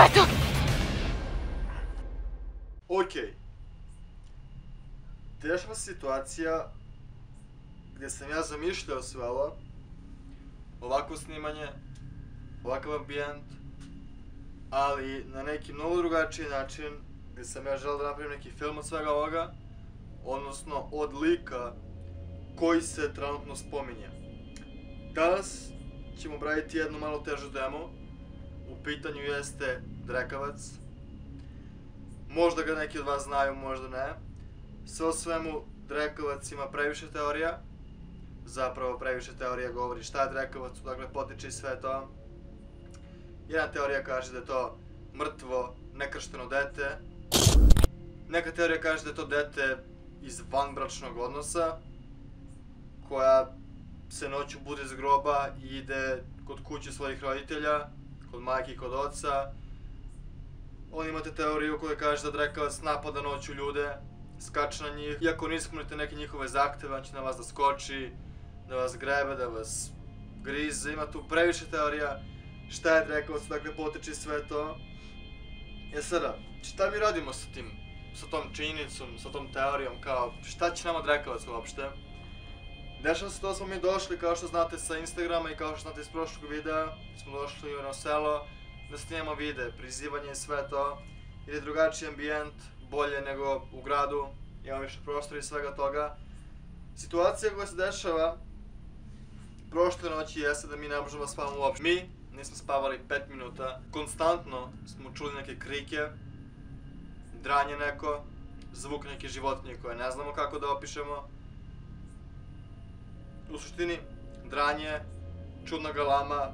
Šta je to? Okej. Dešava se situacija gdje sam ja zamišljao sve ovo, ovako snimanje, ovakav ambijent, ali na neki mnogo drugačiji način, gdje sam ja želeo da napravim neki film od svega ovoga, odnosno od lika koji se trenutno spominje. Danas ćemo obraditi jednu malo težu demo, u pitanju jeste Drekavac, Možda ga neki od vas znaju, možda ne. Sve o svemu, Drekavac ima previše teorija. Zapravo, previše teorija govori šta je Drekavac, odakle potiče i sve to. Jedna teorija kaže da je to mrtvo, nekršteno dete. Neka teorija kaže da je to dete iz vanbračnog odnosa, koja se noću bude iz groba i ide kod kuće svojih roditelja, kod majke i kod oca, on imate teoriju koja kaže da Drekavac napada noću ljude, skače na njih, iako ne ispunite neke njihove zahteve, on će na vas da skoči, da vas grebe, da vas grize, ima tu previše teorija šta je Drekavac, dakle potiče sve to. E sada, šta mi radimo sa tim, sa tom činjenicom, sa tom teorijom, kao šta će nama Drekavac uopšte? Dešava se to da smo mi došli, kao što znate sa Instagrama i kao što znate iz prošlog videa, smo došli u jedno selo, da snimamo vide, prizivanje i sve to, ili drugačiji ambijent, bolje nego u gradu, ima više prostora i svega toga. Situacija koja se dešava prošle noći jeste da mi ne možemo da spavamo uopšte. Mi nismo spavali 5 minuta, konstantno smo čuli neke krike, dranje neko, zvuk neke životinje koje ne znamo kako da opišemo. U suštini, dranje, čudna galama,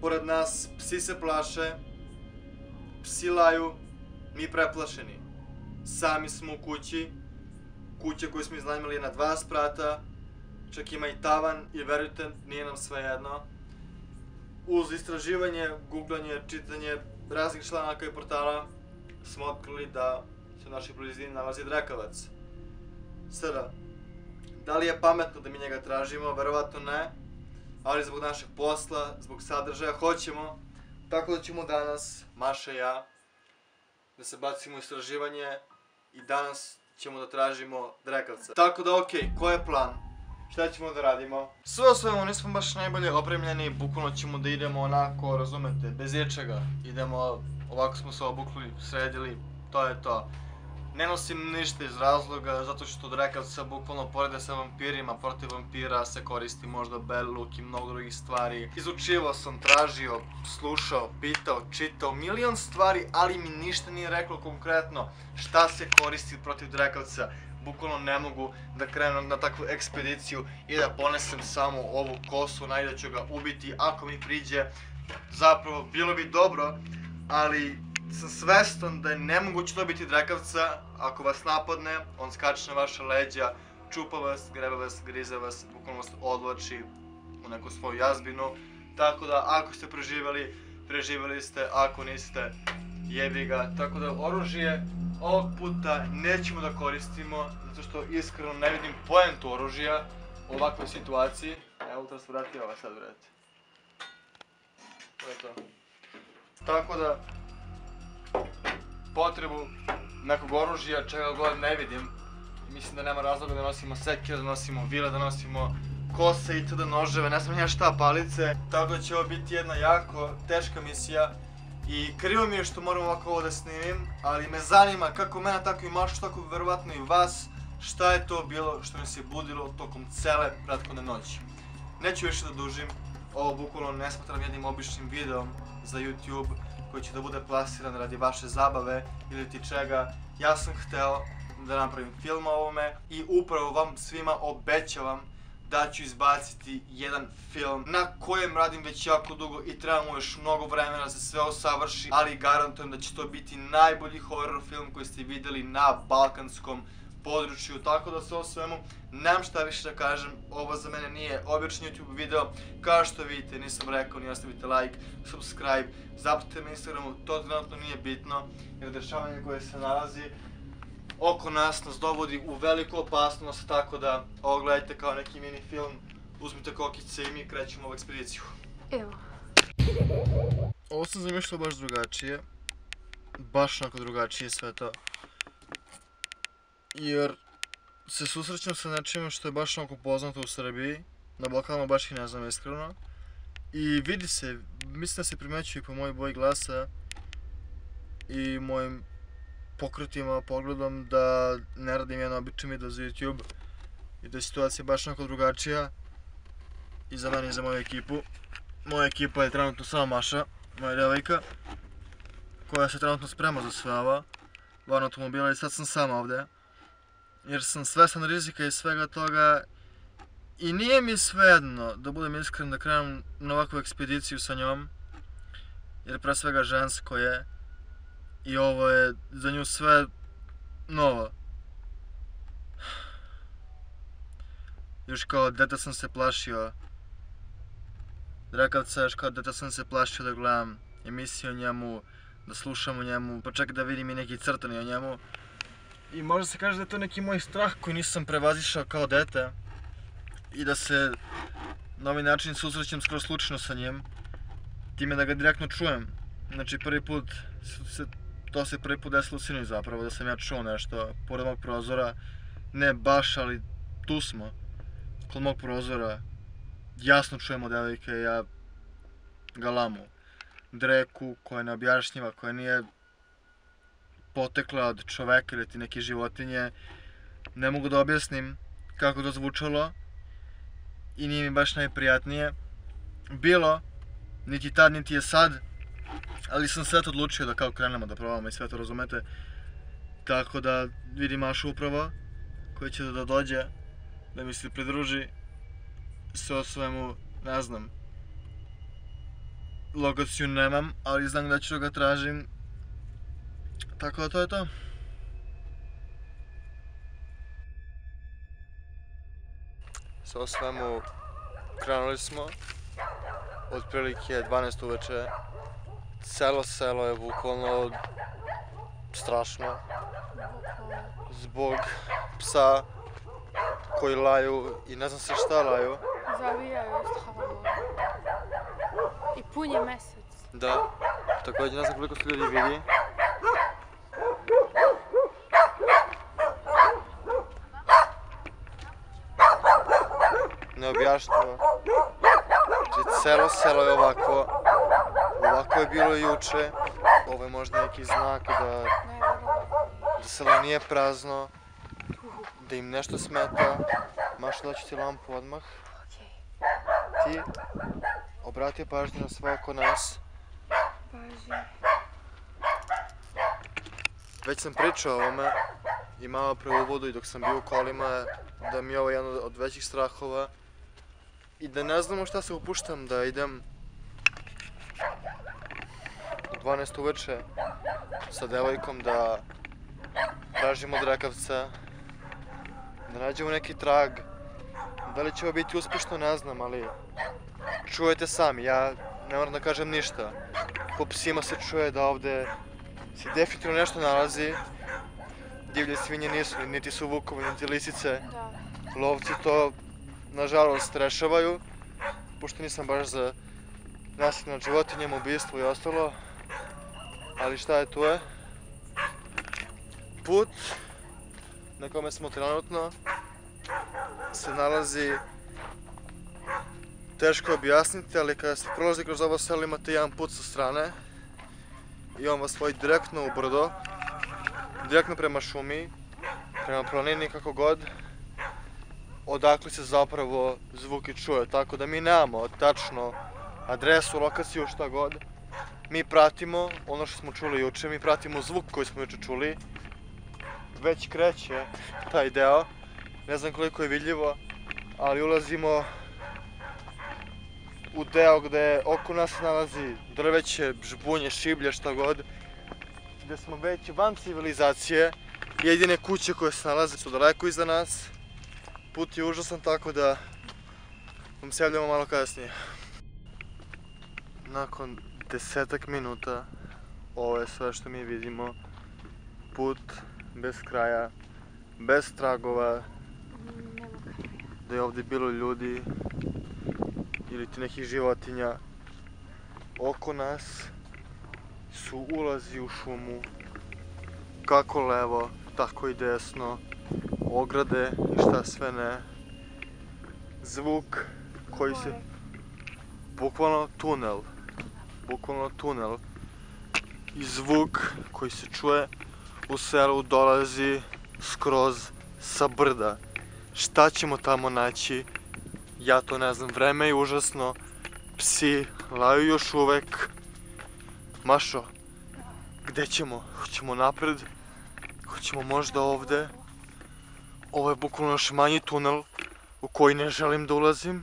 pored nas psi se plaše, psi laju, mi preplašeni. Sami smo u kući, kuća koju smo iznajmili je na dva sprata, čak ima i tavan i verujte, nije nam sve jedno. Uz istraživanje, googlanje, čitanje raznih članaka i portala smo otkrili da se u našoj blizini nalazi drekavac. Sada, da li je pametno da mi njega tražimo? Verovatno ne ali zbog našeg posla, zbog sadržaja hoćemo. Tako da ćemo danas, Maša i ja, da se bacimo u istraživanje i danas ćemo da tražimo drekavca. Tako da okej, ko je plan? Šta ćemo da radimo? Sve o svemu nismo baš najbolje opremljeni, bukvalno ćemo da idemo onako, razumete, bez ičega. Idemo, ovako smo se obukli, sredili, to je to. Ne nosim ništa iz razloga, zato što Drekavca bukvalno porede sa vampirima, protiv vampira se koristi možda Beluk i mnogo drugih stvari. Izučivao sam, tražio, slušao, pitao, čitao, milion stvari, ali mi ništa nije reklo konkretno šta se koristi protiv Drekavca. Bukvalno ne mogu da krenem na takvu ekspediciju i da ponesem samo ovu kosu, najda ću ga ubiti ako mi priđe. Zapravo, bilo bi dobro, ali sam svestan da je nemoguće dobiti drekavca ako vas napadne, on skače na vaša leđa, čupa vas, grebe vas, grize vas, bukvalno vas odlači u neku svoju jazbinu. Tako da, ako ste preživali, preživali ste, ako niste, jebi ga. Tako da, oružje ovog puta nećemo da koristimo, zato što iskreno ne vidim poentu oružja u ovakvoj situaciji. Evo, to se vrati ova sad, vrati. To je to. Tako da, potrebu nekog oružja, čega god ne vidim. Mislim da nema razloga da nosimo sekire, da nosimo vile, da nosimo kose i tada noževe, ne znam ja šta, palice. Tako da će ovo biti jedna jako teška misija. I krivo mi je što moram ovako ovo da snimim, ali me zanima kako mene, tako i Mašu, tako verovatno i vas, šta je to bilo što mi se budilo tokom cele prethodne noći. Neću više da dužim, ovo bukvalno ne smatram jednim običnim videom za YouTube, koji će da bude plasiran radi vaše zabave ili ti čega. Ja sam hteo da napravim film o ovome i upravo vam svima obećavam da ću izbaciti jedan film na kojem radim već jako dugo i trebamo još mnogo vremena da se sve osavrši, ali garantujem da će to biti najbolji horror film koji ste videli na balkanskom području, tako da sve o svemu nemam šta više da kažem, ovo za mene nije obični YouTube video, kao što vidite nisam rekao ni ostavite like, subscribe, zapratite me Instagramu, to trenutno nije bitno, jer dešavanje koje se nalazi oko nas nas dovodi u veliku opasnost, tako da ovo gledajte kao neki mini film, uzmite kokice i mi krećemo u ekspediciju. Evo. Ovo sam zamišljao baš drugačije, baš onako drugačije sve to. Jer se susrećem sa nečim što je baš onako poznato u Srbiji, na Balkanu baš i ne znam iskreno. I vidi se, mislim da se primećuje po mojoj boji glasa i mojim pokretima, pogledom da ne radim jedan običan video za YouTube i da je situacija baš onako drugačija i za mene i za moju ekipu. Moja ekipa je trenutno sama Maša, moja devojka, koja se trenutno sprema za sve ovo, van automobila i sad sam sam ovde. Jer sam svesan rizika i svega toga i nije mi svejedno, da budem iskren, da krenem na ovakvu ekspediciju sa njom. Jer pre svega žensko je i ovo je za nju sve novo. Još kao dete sam se plašio Drakavca, još kao dete sam se plašio da gledam emisiju o njemu, da slušam o njemu, pa čak da vidim i neki crtani o njemu. I može se kaže da je to neki moj strah koji nisam prevazišao kao dete i da se na ovaj način susrećem skoro slučajno sa njim, time da ga direktno čujem. Znači prvi put se, to se prvi put desilo sinu zapravo, da sam ja čuo nešto pored mog prozora, ne baš, ali tu smo, kod mog prozora, jasno čujemo devojke, ja galamu, dreku koja ne objašnjiva, koja nije potekla od čoveka ili ti neke životinje, ne mogu da objasnim kako to zvučalo i nije mi baš najprijatnije. Bilo, niti tad, niti je sad, ali sam sve to odlučio da kao krenemo da probamo i sve to razumete. Tako da vidim Mašu upravo, koja će da dođe, da mi se pridruži sve o svemu, ne znam. Lokaciju nemam, ali znam da ću da ga tražim. Tako da to je to. Sve o svemu krenuli smo. Otprilike 12 uveče. Celo selo je bukvalno strašno. Zbog psa koji laju i ne znam se šta laju. Zavijaju stvarno. I pun je mesec. Da, takođe ne znam koliko se ljudi vidi. Neobjašnjivo. Znači, celo selo je ovako. Ovako je bilo juče. Ovo je možda neki znak da, Ne, da selo nije prazno. Da im nešto smeta. Maša, daću ti lampu odmah. Ti obrati pažnju na sve oko nas. Paži. Već sam pričao o ovome i malo pre uvodu i dok sam bio u kolima da mi je ovo jedan od većih strahova i da ne znamo šta se upuštam da idem u 12 uveče sa devojkom da tražimo drekavca, da nađemo neki trag. Da li će ovo biti uspešno ne znam, ali čujete sami, ja ne moram da kažem ništa. Po psima se čuje da ovde se definitivno nešto nalazi. Divlje svinje nisu, niti su vukovi, niti lisice. Da. Lovci to, nažalost, rešavaju. Pošto nisam baš za nasilje nad životinjama, ubistvo i ostalo. Ali šta je tu je? Put na kome smo trenutno se nalazi teško objasniti, ali kada se prolazi kroz ovo selo imate jedan put sa strane i on vas vodi direktno u brdo, direktno prema šumi, prema planini kako god, odakle se zapravo zvuk i čuje, tako da mi nemamo tačno adresu, lokaciju, šta god. Mi pratimo ono što smo čuli juče, mi pratimo zvuk koji smo juče čuli, već kreće taj deo, ne znam koliko je vidljivo, ali ulazimo u deo gde oko nas nalazi drveće, žbunje, šiblje, šta god. Gde smo već van civilizacije. Jedine kuće koje se nalaze su daleko iza nas. Put je užasan tako da vam se javljamo malo kasnije. Nakon desetak minuta ovo je sve što mi vidimo. Put bez kraja, bez tragova, da je ovde bilo ljudi ili ti nekih životinja oko nas su ulazi u šumu. Kako levo, tako i desno. Ograde i šta sve ne. Zvuk koji se... Bukvalno tunel. Bukvalno tunel. I zvuk koji se čuje u selu dolazi skroz sa brda. Šta ćemo tamo naći? Ja to ne znam. Vreme je užasno. Psi laju još uvek. Mašo, gde ćemo? Hoćemo napred? Hoćemo možda ovde? Ovo je bukvalno još manji tunel u koji ne želim da ulazim.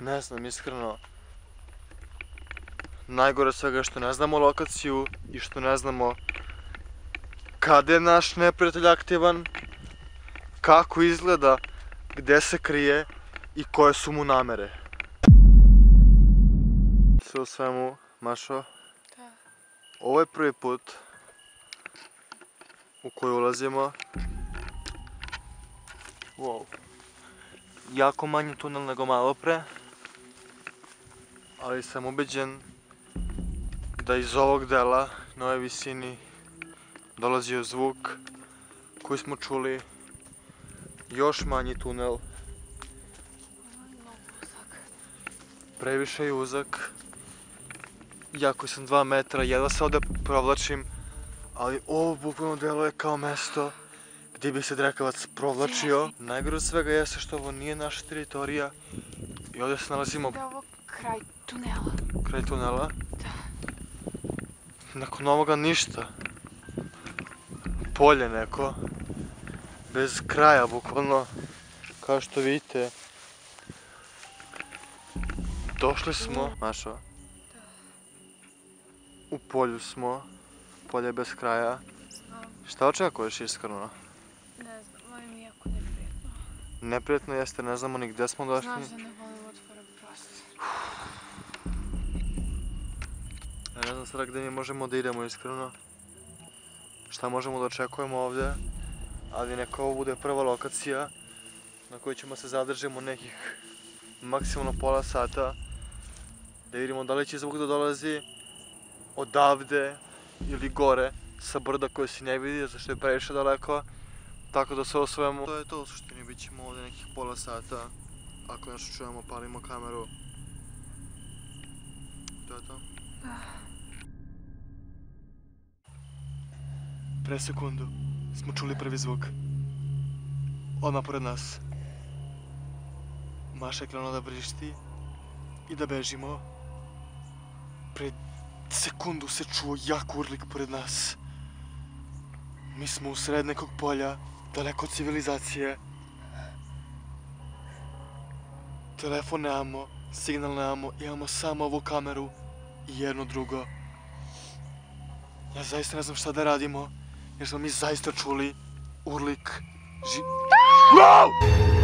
Ne znam, iskreno. Najgore svega što ne znamo lokaciju i što ne znamo kada je naš neprijatelj aktivan, kako izgleda, gde se krije i koje su mu namere. Sve u svemu, Mašo, Da. ovo je prvi put u koji ulazimo. Wow. Jako manji tunel nego malo pre. Ali sam ubeđen da iz ovog dela na ovoj visini dolazio zvuk koji smo čuli. Još manji tunel, previše je uzak. Jako sam 2 metra, jedva se ovde provlačim, ali ovo bukvalno deluje kao mesto gdje bi se drekavac provlačio. Najgore od svega jeste što ovo nije naša teritorija i ovdje se nalazimo Da je ovo kraj tunela. kraj tunela. Da. Nakon ovoga ništa. Polje neko. Bez kraja, bukvalno. Kao što vidite. Došli smo. Mašo. U polju smo. Polje bez kraja. Šta očekuješ iskreno? Ne znam, ovo mi je jako neprijatno. Neprijetno jeste, ne znamo ni gdje smo došli. Znaš da ne volim otvoren prostor. Ja ne znam sada gdje mi možemo da idemo iskreno. Šta možemo da očekujemo ovdje. Ali neka ovo bude prva lokacija na kojoj ćemo se zadržimo nekih maksimalno pola sata. Da vidimo da li će zvuk da dolazi odavde ili gore sa brda koje se ne vidi zato što je previše daleko. Tako da sve o svemu. To je to u suštini, bit ćemo ovdje nekih pola sata. Ako nešto čujemo, palimo kameru. To je to. Pre sekundu smo čuli prvi zvuk. Odmah pored nas. Maša je krenula da vrišti i da bežimo. Pre sekundu se čuo jak urlik pored nas. Mi smo u sred nekog polja, daleko od civilizacije. Telefon nemamo, signal nemamo, imamo samo ovu kameru i jedno drugo. Ja zaista ne znam šta da radimo, jer smo mi zaista čuli urlik ži... Wow!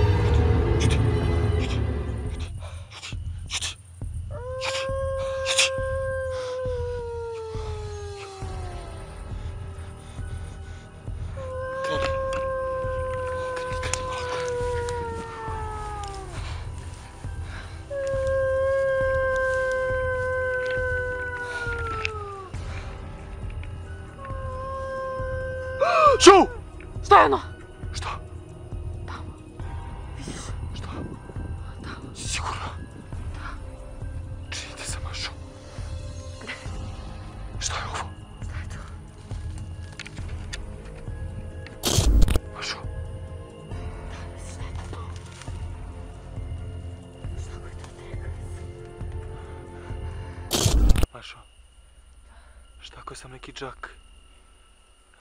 Šta ako je sam neki džak?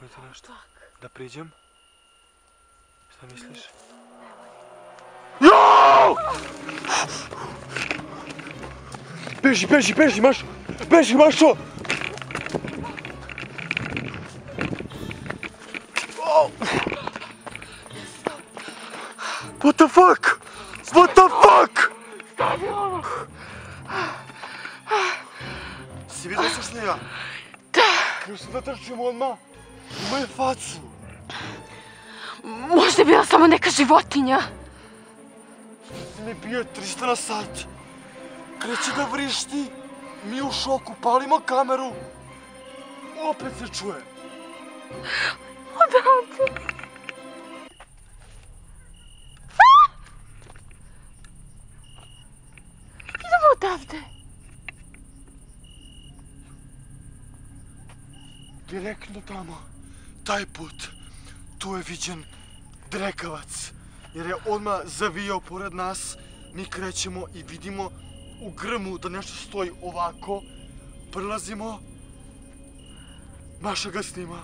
Vidite nešto? Tak. Da priđem? Šta misliš? Jo! Beži, beži, beži, Mašo! Beži, Mašo! Oh! What the fuck? What the fuck? Šta je bilo što? Da. Sam da trčim odmah u moju facu. Možda je bila samo neka životinja. mi bio 300 na sat. Kreće da vrišti. Mi u šoku, palimo kameru. Opet se čuje. Odavde. Idemo odavde. Direktno tamo. Taj put. Tu je viđen drekavac. Jer je odmah zavijao pored nas. Mi krećemo i vidimo u grmu da nešto stoji ovako. Prelazimo. Maša ga snima.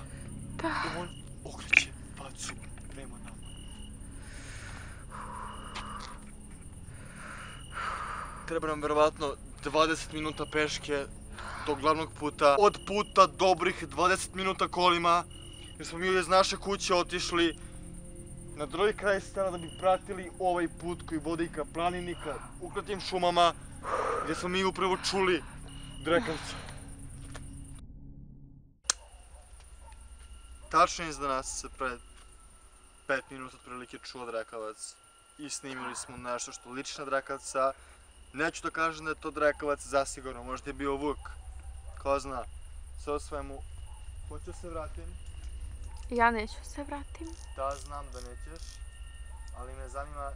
Da. I on okreće facu prema nama. Treba nam verovatno 20 minuta peške do glavnog puta. Od puta dobrih 20 minuta kolima. Jer smo mi iz naše kuće otišli na drugi kraj stana da bi pratili ovaj put koji vodi ka planini, ka ukratim šumama, gdje smo mi upravo čuli drekavca. Tačno je iza nas se pre 5 minuta otprilike čuo drekavac i snimili smo nešto što liči na drekavca. Neću da kažem da je to drekavac zasigurno, možda je bio vuk. Ko zna. Sve o svemu, hoću da se vratim. Ja neću se vratim. Da, znam da nećeš, ali me zanima,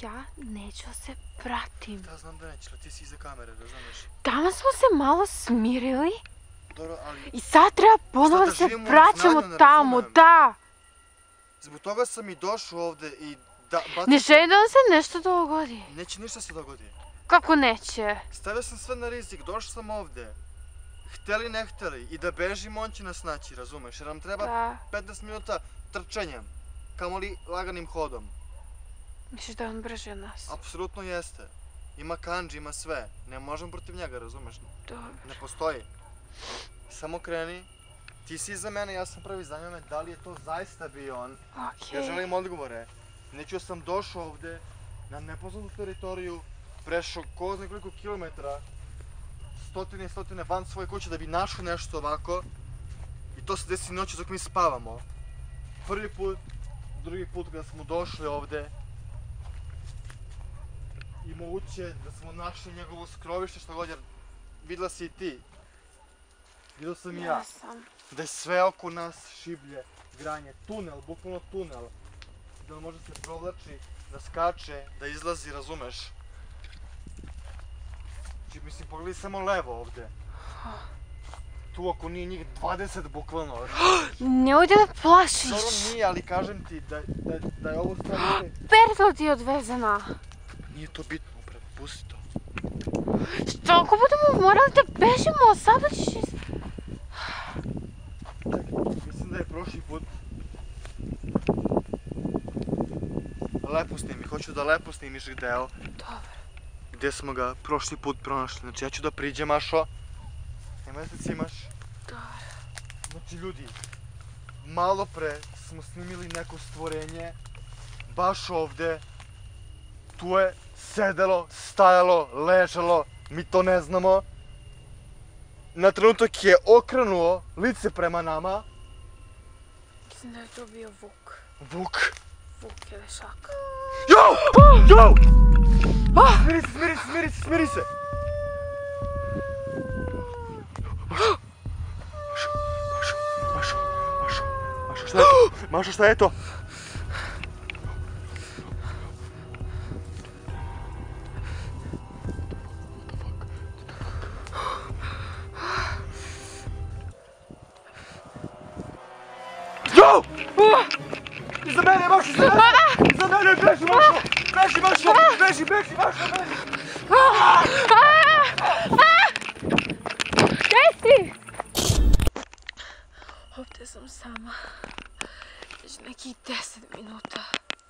Ja neću se vratim. da znam da nećeš, ali ti si iza kamere, razumeš? Tamo smo se malo smirili Dobro, ali i sad treba ponovo Sad da da se vraćamo tamo, da. zbog toga sam i došao ovde i da, bacim Ne želim da vam se nešto dogodi. Neće ništa se dogodi. Kako neće? Stavio sam sve na rizik, došao sam ovde. Hteli ne hteli i da bežimo on će nas naći, razumeš? Jer nam treba Da. 15 minuta trčanjem, kamoli laganim hodom. Misliš da je on brže od nas? Apsolutno jeste. Ima kanđi, ima sve. Ne možemo protiv njega, razumeš? Dobro. Ne postoji. Samo kreni. Ti si iza mene, ja sam prvi zanima me da li je to zaista bio on. Okej. Ja želim odgovore. Neću da sam došao ovde na nepoznatu teritoriju, prešao ko zna koliko kilometara, stotine i stotine van svoje kuće da bi našao nešto ovako. I to se desi noću dok mi spavamo. Prvi put, drugi put kada smo došli ovde. I moguće da smo našli njegovo skrovište što god jer videla si i ti. Vidio sam i ja Ja sam. da je sve oko nas šiblje, granje, tunel, bukvalno tunel. Da može se provlači, da skače, da izlazi, razumeš? Znači, mislim, pogledaj samo levo ovde. Tu ako nije njih 20 bukvalno. Nemoj da me plašiš. Dobro nije, ali kažem ti da, da, da je ovo stvar... Pertla ti je odvezena. Nije to bitno, bre, pusti to. Što ako budemo morali da bežimo, sada ćeš mislim da je prošli put... Lepo snimi, hoću da lepo snimiš deo Dobro. Gdje smo ga prošli put pronašli. Znači ja ću da priđem, Mašo. Nemoj da se cimaš. Dobro. Znači ljudi, malo pre smo snimili neko stvorenje, baš ovde. Tu je sedelo, stajalo, ležalo, mi to ne znamo. Na trenutak je okrenuo lice prema nama. Mislim da je to bio Vuk. Vuk. Vuk ili šaka. Jo! Jo! Smiri se, smiri se, smiri se, smiri se! Mašo, Mašo, Mašo, Mašo, Mašo, šta je to? Mašo, šta je to? nekih 10 minuta.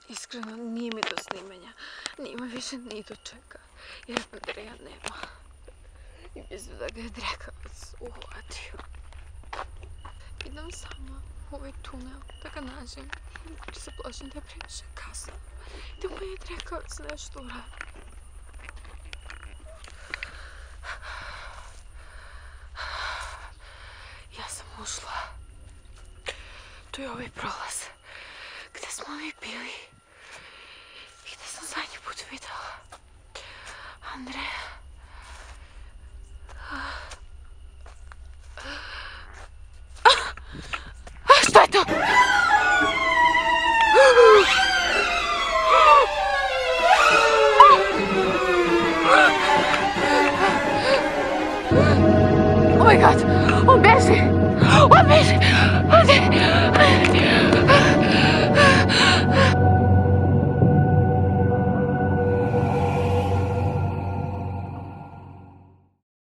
Iskreno, nije mi do snimanja. Nije mi više ni do čega. Jer Andreja nema. I mislim da ga je drekavac uhvatio. Idem sama u ovaj tunel da ga nađem. Jer se plašim da je previše kasno. Da mu je drekavac nešto uradi. Ja sam ušla. Tu je ovaj prolaz.